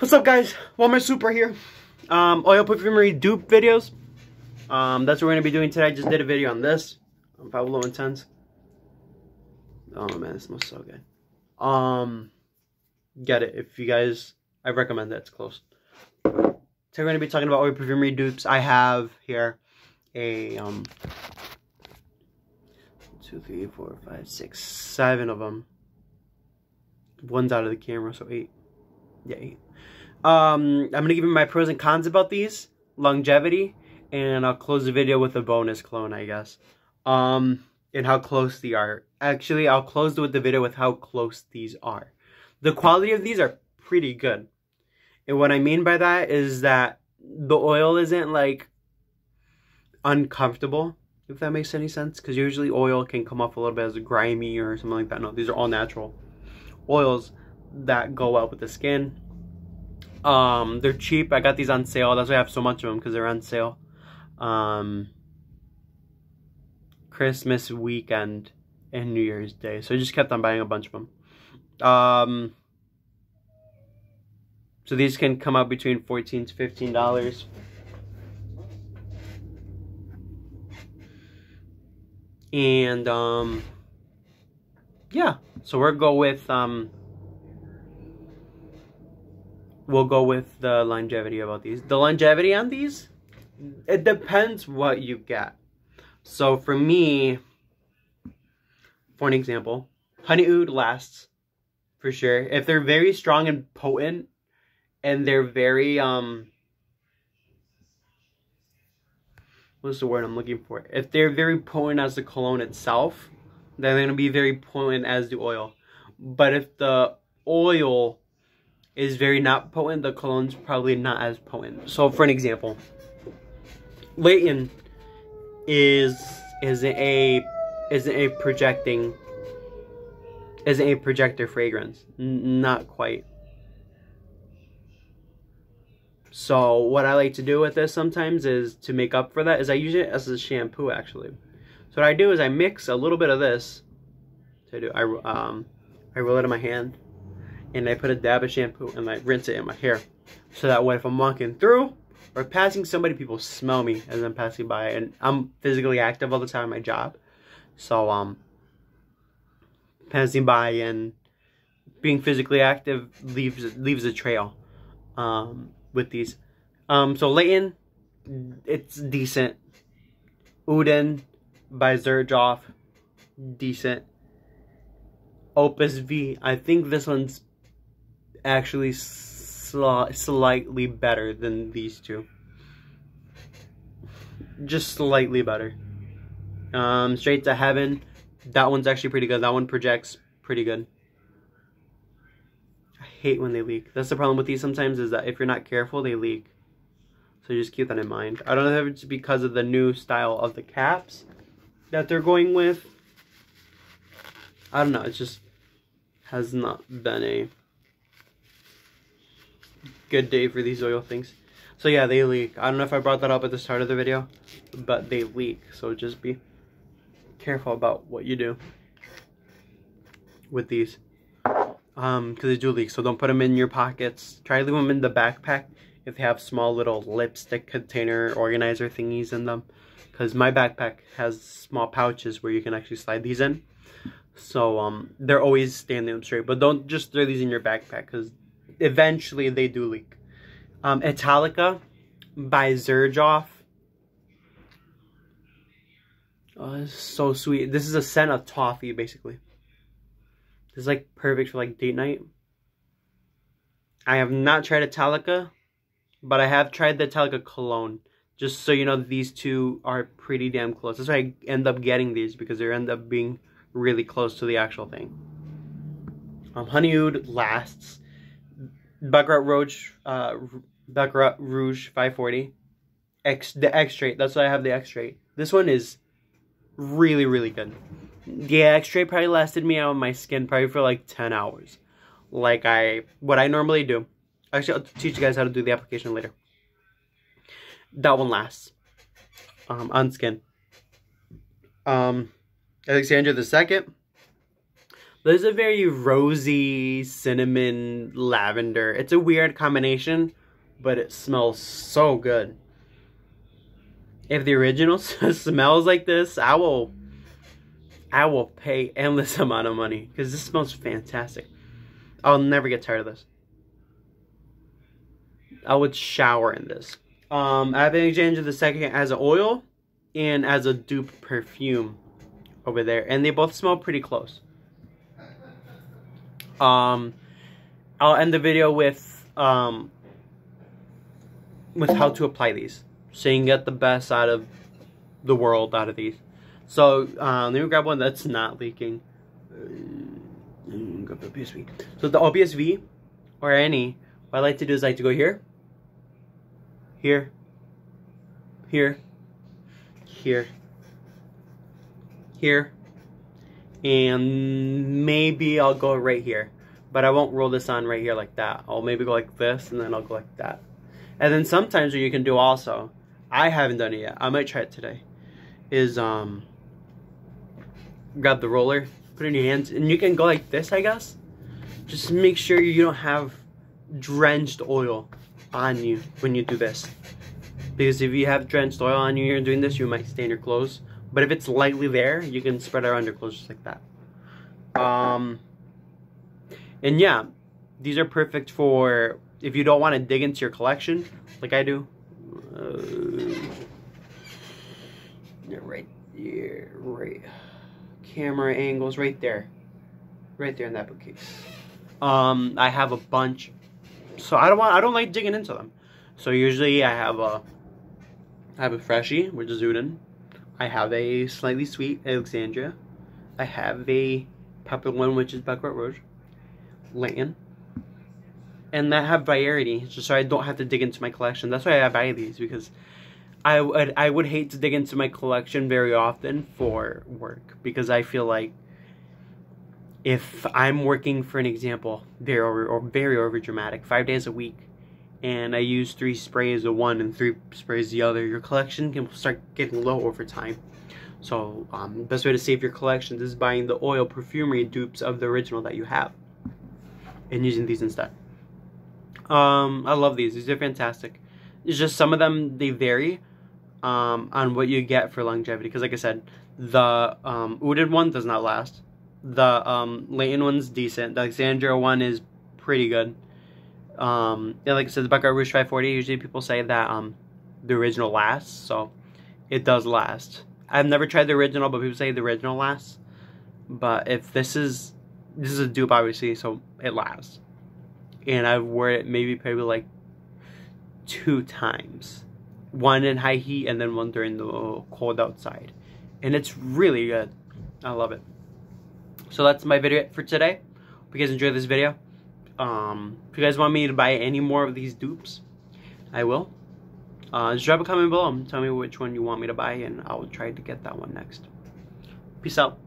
What's up guys? Walmart Super here. Um, oil perfumery dupe videos. Um, that's what we're going to be doing today. I just did a video on this. On Pablo Intense. Oh man, it smells so good. Um, get it. If you guys, I recommend that. It's close. So we're going to be talking about oil perfumery dupes. I have here a, um, two, three, four, five, six, seven of them. One's out of the camera, so eight. Yeah. Um, I'm going to give you my pros and cons about these. Longevity. And I'll close the video with a bonus clone, I guess. Um, and how close they are. Actually, I'll close with the video with how close these are. The quality of these are pretty good. And what I mean by that is that the oil isn't like uncomfortable, if that makes any sense. Because usually oil can come off a little bit as grimy or something like that. No, these are all natural oils that go well with the skin. Um, they're cheap. I got these on sale. That's why I have so much of them because they're on sale. Um, Christmas weekend and New Year's Day. So I just kept on buying a bunch of them. Um, so these can come out between 14 to $15. And, um, yeah. So we'll go with, um, we'll go with the longevity about these. The longevity on these, it depends what you get. So for me, for an example, honey oud lasts for sure. If they're very strong and potent and they're very, um, what's the word I'm looking for? If they're very potent as the cologne itself, then they're going to be very potent as the oil. But if the oil is very not potent, the cologne's probably not as potent. So for an example, Layton is is a is a projecting is a projector fragrance. N not quite. So what I like to do with this sometimes is to make up for that is I use it as a shampoo actually. So what I do is I mix a little bit of this. So I do I um I roll it in my hand and I put a dab of shampoo and I rinse it in my hair. So that way if I'm walking through or passing somebody, people smell me as I'm passing by. And I'm physically active all the time at my job. So um passing by and being physically active leaves leaves a trail um with these. Um so Layton, it's decent. Uden by Xerjoff, decent. Opus V, I think this one's actually sli slightly better than these two. Just slightly better. Um, Straight to Heaven, that one's actually pretty good. That one projects pretty good. I hate when they leak. That's the problem with these sometimes is that if you're not careful, they leak. So just keep that in mind. I don't know if it's because of the new style of the caps that they're going with. I don't know. It just has not been a good day for these oil things. So yeah, they leak. I don't know if I brought that up at the start of the video, but they leak. So just be careful about what you do with these. Um, because they do leak. So don't put them in your pockets. Try to leave them in the backpack if they have small little lipstick container organizer thingies in them. Because my backpack has small pouches where you can actually slide these in. So um, they're always standing up straight. But don't just throw these in your backpack because eventually they do leak. Um, Italica by Xerjoff. Oh, this is so sweet. This is a scent of toffee, basically. This is like perfect for like date night. I have not tried Italica, but I have tried the Italica cologne. Just so you know, these two are pretty damn close. That's why I end up getting these because they end up being really close to the actual thing. Um, Honey Oud lasts. Baccarat Rouge, uh, Baccarat Rouge 540. X, the X-Straight. That's why I have the X-Straight. This one is really, really good. The X-Straight probably lasted me out of my skin probably for like 10 hours. Like I, what I normally do. Actually, I'll teach you guys how to do the application later. That one lasts. Um, on skin. Um, Alexandria the Second There's a very rosy cinnamon lavender. It's a weird combination, but it smells so good. If the original smells like this, I will I will pay endless amount of money because this smells fantastic. I'll never get tired of this. I would shower in this. Um, I've been exchanging the second as an oil and as a dupe perfume over there. And they both smell pretty close. Um, I'll end the video with, um, with how to apply these. So you can get the best out of the world out of these. So, um, let me grab one that's not leaking. Grab the Opus V. So the Opus V, or any, what I like to do is I like to go here, here, here, here, here, and maybe I'll go right here. But I won't roll this on right here like that. I'll maybe go like this, and then I'll go like that. And then sometimes what you can do also, I haven't done it yet, I might try it today, is um, grab the roller, put it in your hands, and you can go like this, I guess. Just make sure you don't have drenched oil on you when you do this. Because if you have drenched oil on you you're doing this, you might stain your clothes. But if it's lightly there, you can spread around your clothes just like that. Um, and yeah, these are perfect for if you don't want to dig into your collection, like I do. Uh, right there, right. Camera angles right there. Right there in that bookcase. Um, I have a bunch so I don't want I don't like digging into them. So usually I have a I have a freshie, which is Uden. I have a slightly sweet Alexandria. I have a pepper one, which is Baccarat Rouge. Layton. And that have variety, just so I don't have to dig into my collection. That's why I buy these, because I would, I would hate to dig into my collection very often for work, because I feel like if I'm working for an example, very over, or very over dramatic, five days a week, and I use three sprays of one and three sprays the other, your collection can start getting low over time. So um, the best way to save your collections is buying the oil perfumery dupes of the original that you have and using these instead. Um, I love these. These are fantastic. It's just some of them, they vary um, on what you get for longevity. Because like I said, the um, one does not last. The um, one's decent. The Alexandria one is pretty good. Um, yeah, like I said, the Baccarat Rouge 540, usually people say that um, the original lasts, so it does last. I've never tried the original, but people say the original lasts. But if this is, this is a dupe, obviously, so it lasts. And I've worn it maybe probably like two times. One in high heat and then one during the cold outside. And it's really good. I love it. So that's my video for today. Hope you guys enjoyed this video. Um, if you guys want me to buy any more of these dupes, I will. Uh, just drop a comment below. And tell me which one you want me to buy, and I'll try to get that one next. Peace out.